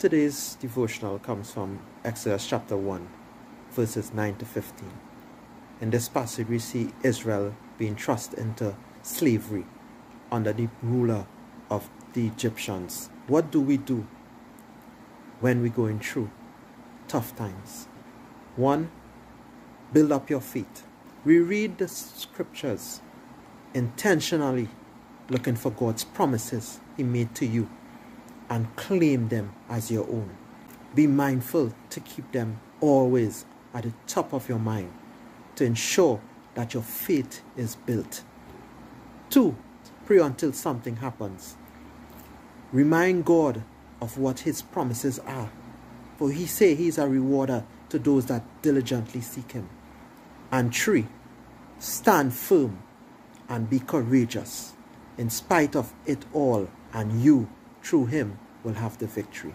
Today's devotional comes from Exodus chapter 1, verses 9 to 15. In this passage, we see Israel being thrust into slavery under the ruler of the Egyptians. What do we do when we're going through tough times? One, build up your faith. We read the scriptures intentionally looking for God's promises He made to you and claim them as your own. Be mindful to keep them always at the top of your mind to ensure that your faith is built. Two, pray until something happens. Remind God of what his promises are. For he say he is a rewarder to those that diligently seek him. And three, stand firm and be courageous in spite of it all and you through him will have the victory.